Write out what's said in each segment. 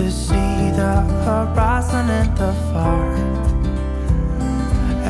to see the horizon in the far.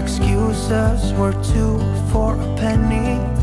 Excuses were two for a penny.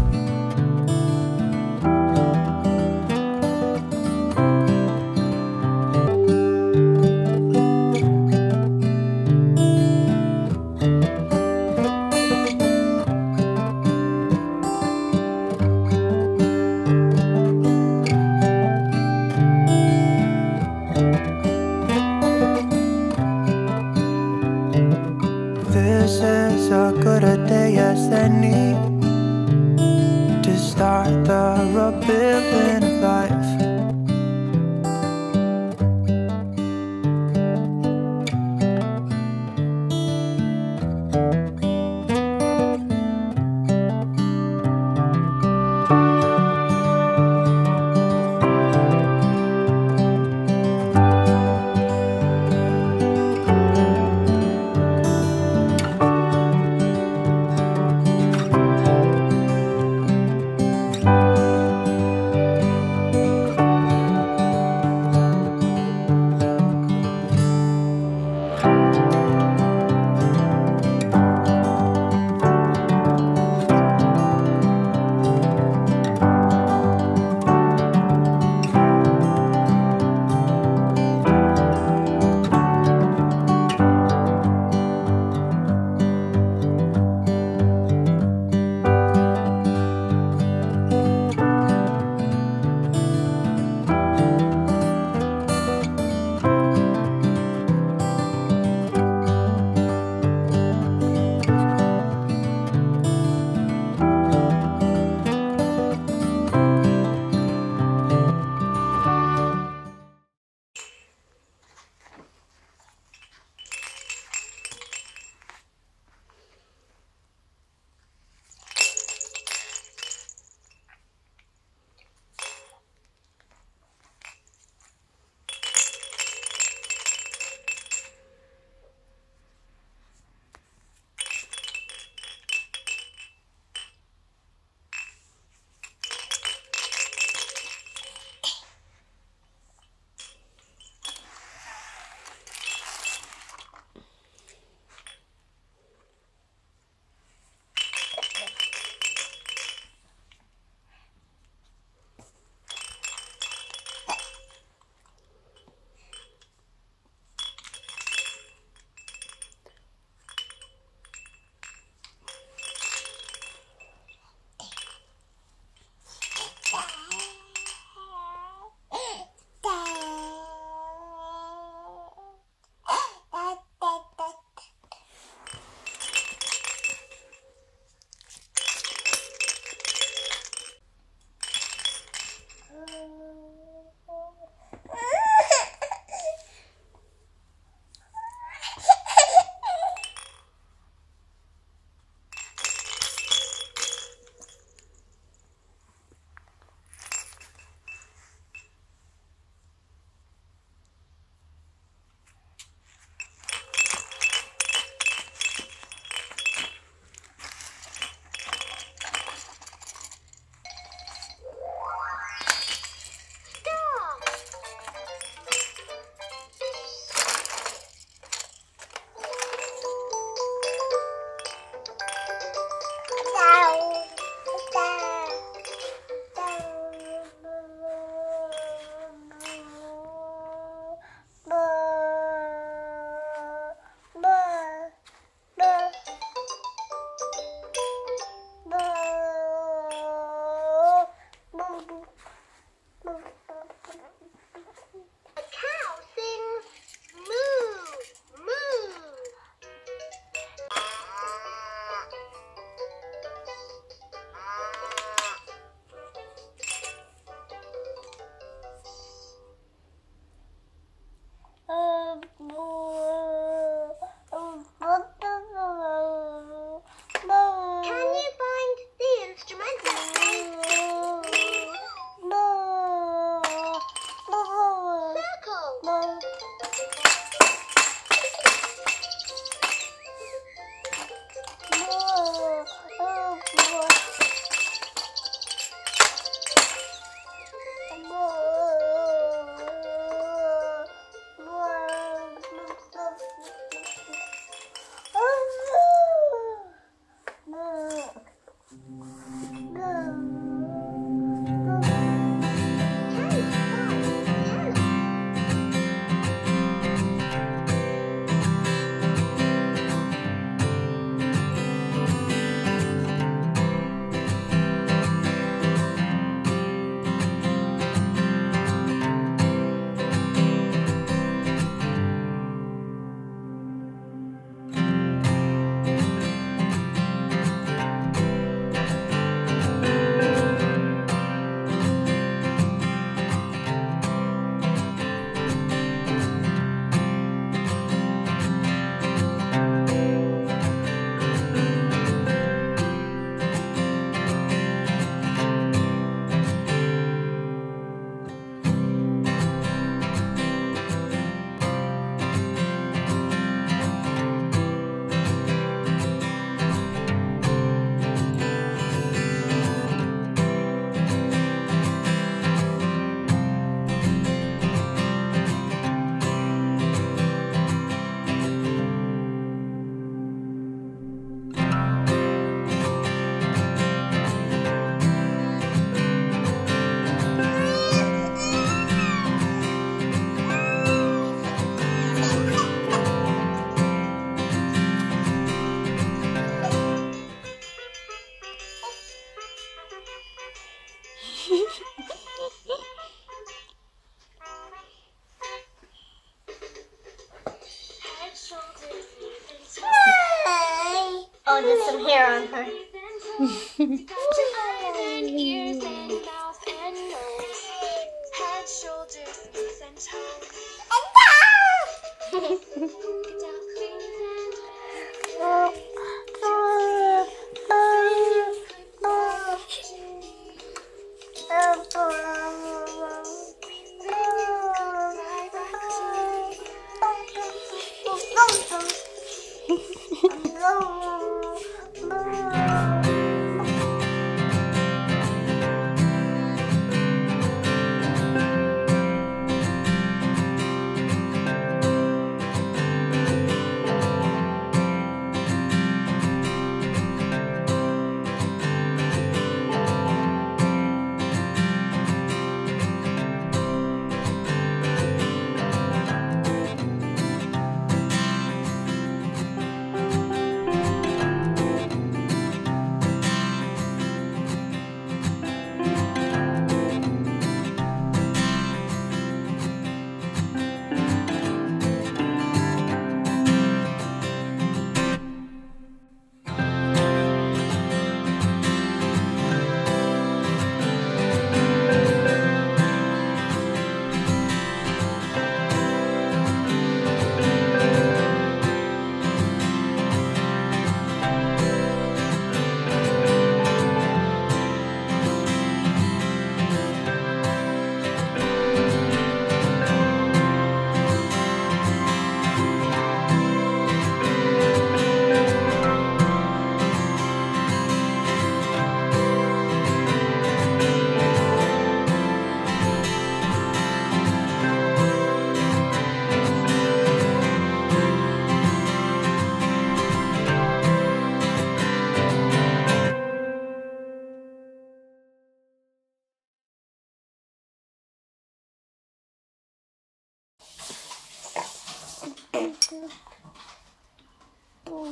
哦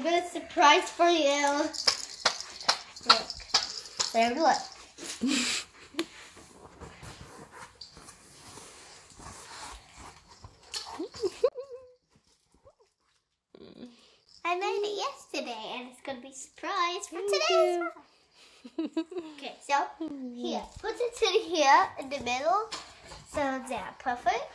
A surprise for you. Look. There, look. I made it yesterday and it's gonna be a surprise for today as well. Okay, so here, put it in here in the middle. So there, perfect.